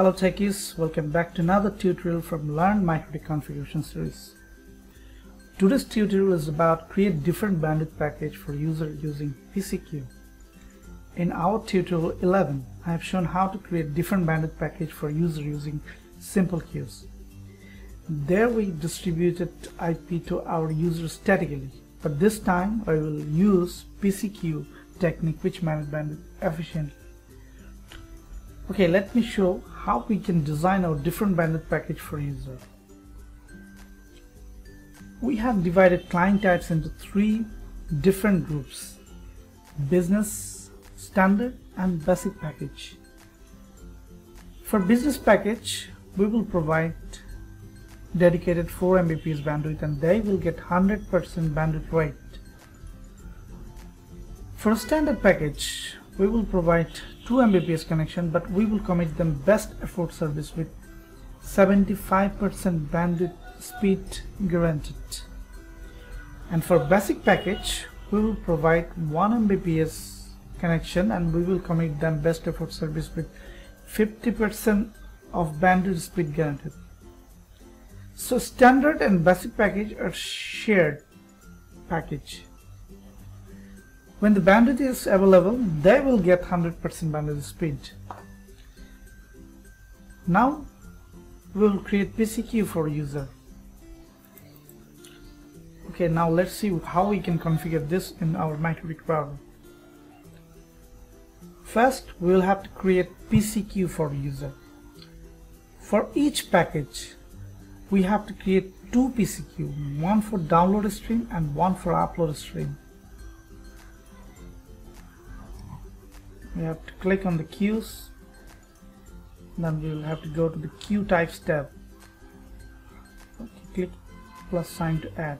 Hello techies, welcome back to another tutorial from Learn MikroTik Configuration series. Today's tutorial is about create different bandwidth package for user using PCQ. In our tutorial 11, I have shown how to create different bandwidth package for user using simple queues. There we distributed IP to our user statically, but this time I will use PCQ technique which manages bandwidth efficiently. Okay, let me show how we can design our different bandwidth package for user. We have divided client types into three different groups. Business, standard and basic package. For business package, we will provide dedicated 4 Mbps bandwidth and they will get 100% bandwidth rate. For standard package, we will provide 2 Mbps connection but we will commit them best effort service with 75% bandwidth speed guaranteed. And for basic package we will provide 1 Mbps connection and we will commit them best effort service with 50% of bandwidth speed guaranteed. So standard and basic package are shared package when the bandwidth is available, they will get 100% bandwidth speed. Now we will create PCQ for user. Okay, now let's see how we can configure this in our MikroTik router. First, we will have to create PCQ for user. For each package, we have to create two PCQ, one for download stream and one for upload stream. We have to click on the queues then we will have to go to the queue types tab. Okay, click plus sign to add.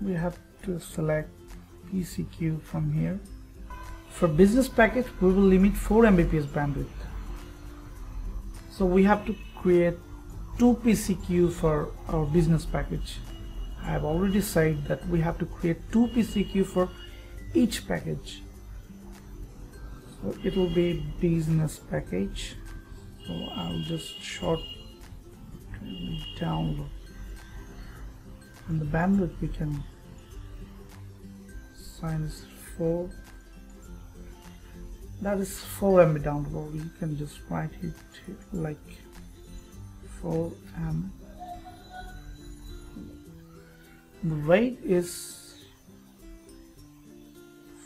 We have to select PCQ from here. For business package we will limit 4 Mbps bandwidth. So we have to create two PCQ for our business package. I have already said that we have to create two PCQ for each package so it will be business package. So I'll just short download. And the bandwidth we can sign is 4 that is 4 MB download you can just write it like 4 M. The weight is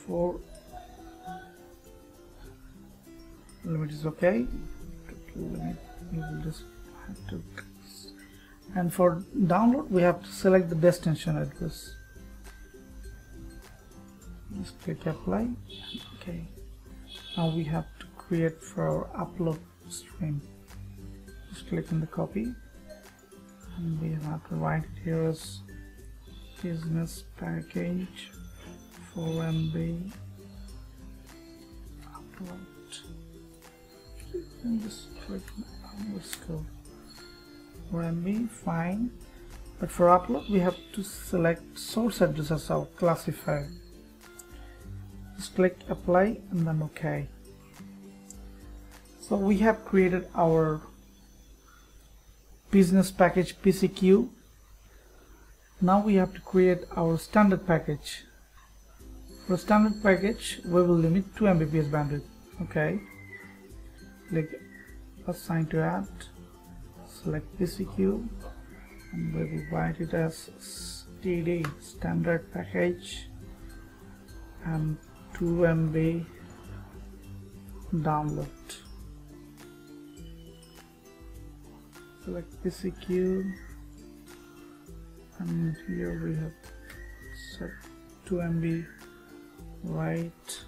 4 limit is okay. Limit we will just have to and for download we have to select the destination address. Just click apply. Okay. Now we have to create for our upload stream. Just click on the copy. And we have to write it here as business package 4 MB upload just click let's go for MB fine but for upload we have to select source address as our classifier just click apply and then OK. So we have created our business package PCQ now we have to create our standard package. For standard package we will limit 2 Mbps bandwidth. Okay click assign to add select PCQ and we will write it as STD standard package and 2 MB download. Select PCQ and here we have set 2 MB right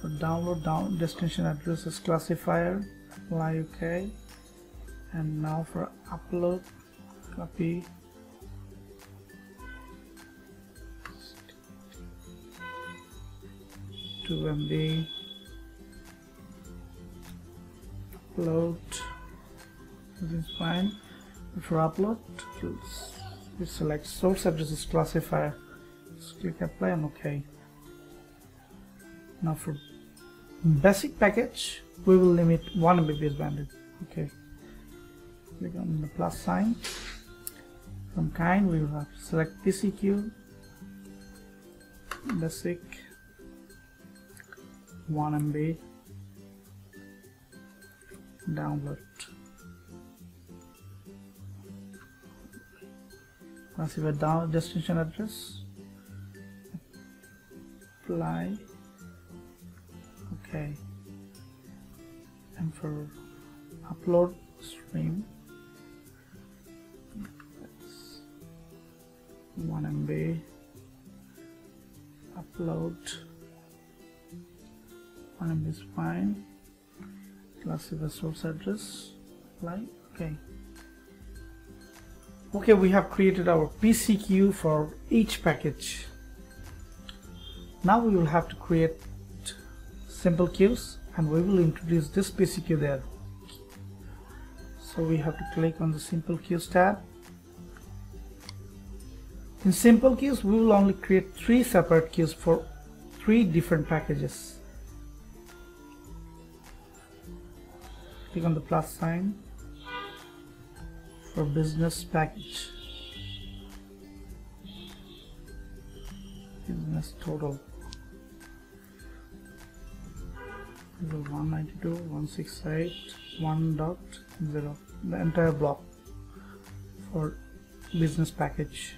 for download down destination address is classifier apply ok and now for upload copy. To MB upload. This is fine. For upload we select source address is classifier. Just click apply and ok now for basic package we will limit 1 Mbps bandwidth okay? Click on the plus sign. From kind we will have select PCQ basic 1 MB download. Receive a down destination address apply okay. And for upload stream 1 MB upload 1 MB is fine. Classify the source address apply okay. Okay we have created our PCQ for each package. Now we will have to create simple queues and we will introduce this PCQ there. So we have to click on the simple queues tab. In simple queues we will only create three separate queues for three different packages. Click on the plus sign for business package. Business total 192.168.1.0 the entire block for business package.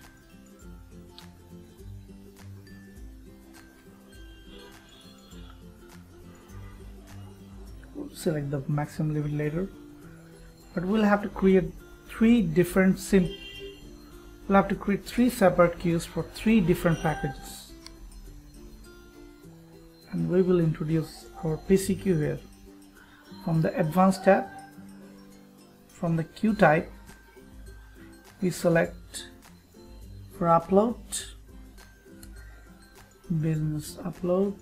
Select the maximum limit later. But we'll have to create three different sim. We'll have to create three separate queues for three different packages and we will introduce our PCQ here. From the advanced tab from the queue type we select for upload business upload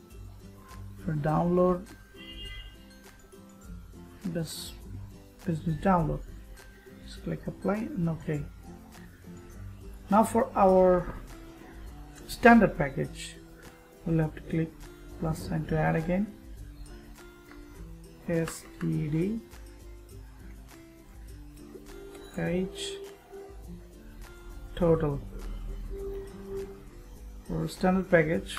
for download this business download. Just click apply and ok now for our standard package we'll have to click plus sign to add again. Std h. Total. For standard package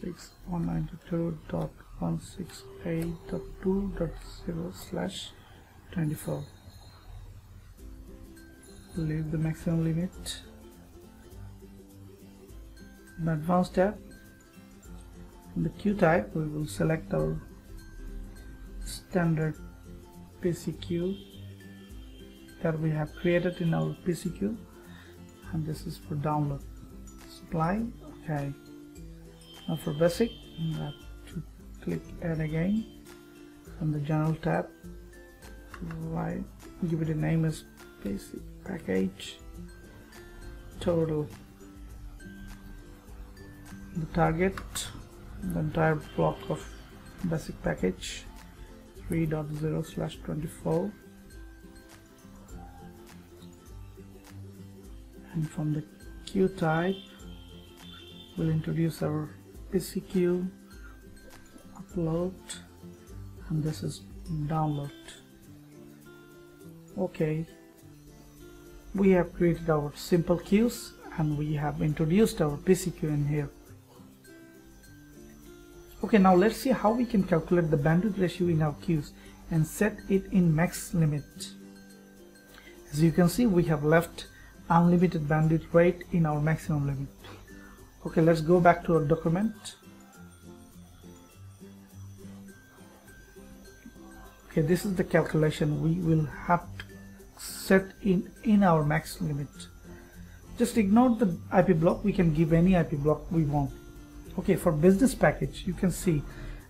6192.168.2.0 slash 24 leave the maximum limit advanced tab. In the queue type we will select our standard PCQ that we have created in our PCQ and this is for download. Supply okay. Now for basic we have to click add again from the general tab. Right give it a name as basic package. Total the target the entire block of basic package 3.0 slash 24 and from the queue type we'll introduce our PCQ upload and this is download. Okay. We have created our simple queues and we have introduced our PCQ in here okay now let's see how we can calculate the bandwidth ratio in our queues and set it in max limit. As you can see we have left unlimited bandwidth rate in our maximum limit. Okay let's go back to our document. Okay this is the calculation we will have to set in in our max limit. Just ignore the IP block. We can give any IP block we want okay for business package you can see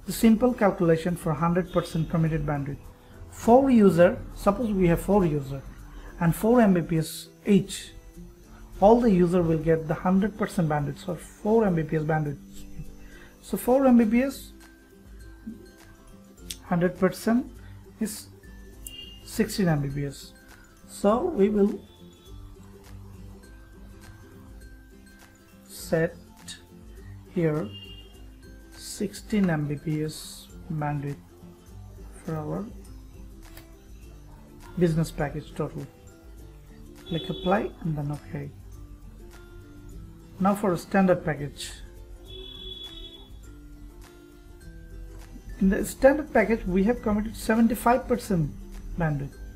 the simple calculation for 100% permitted bandwidth. Four user suppose we have four user and 4 Mbps each all the user will get the 100% bandwidth so 4 Mbps bandwidth. So 4 Mbps 100% is 16 Mbps. So we will set here 16 Mbps bandwidth for our business package total. Click apply and then ok. Now for a standard package. In the standard package we have committed 75% bandwidth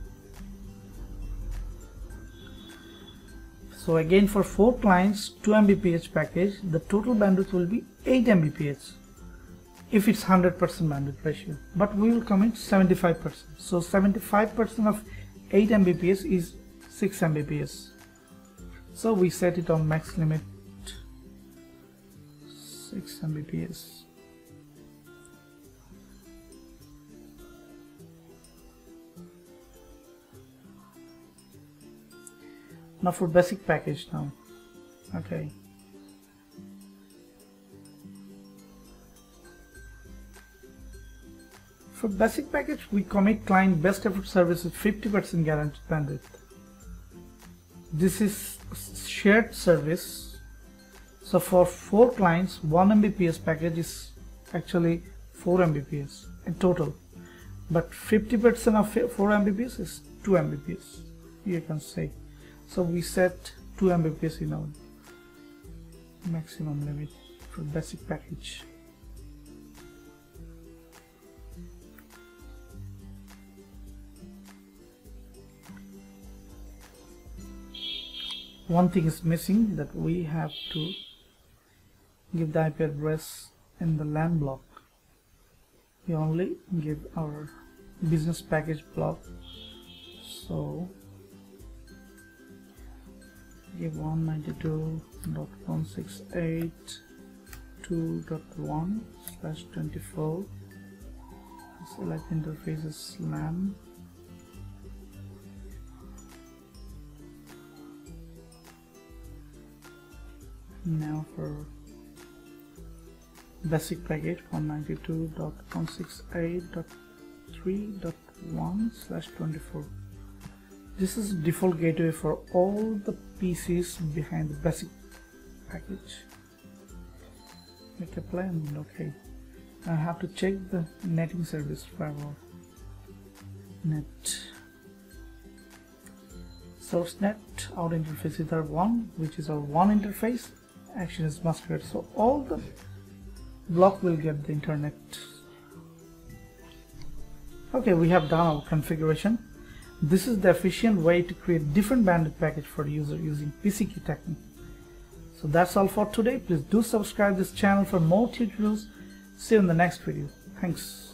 so again for four clients 2 Mbps package the total bandwidth will be 8 Mbps if it's 100% bandwidth ratio. But we will commit 75% so 75% of 8 Mbps is 6 Mbps. So we set it on max limit 6 Mbps now for basic package now. Okay. For basic package we commit client best effort service with 50% guaranteed. Bandwidth this is shared service. So for four clients 1 Mbps package is actually 4 Mbps in total. But 50% of 4 Mbps is 2 Mbps you can say so we set 2 Mbps in our maximum limit for basic package. One thing is missing that we have to give the IP address in the LAN block. We only give our business package block. So give 192.168.2.1 slash 24 select interfaces LAN now for basic package 192.168.3.1 slash 24 this is default gateway for all the PCs behind the basic package. Make apply and okay. I have to check the netting service firewall. NAT. Source NAT out interface is our one which is our one interface. Action is masquerade so all the block will get the internet. Okay we have done our configuration this is the efficient way to create different bandwidth package for user using PCQ technique. So that's all for today. Please do subscribe this channel for more tutorials. See you in the next video. Thanks.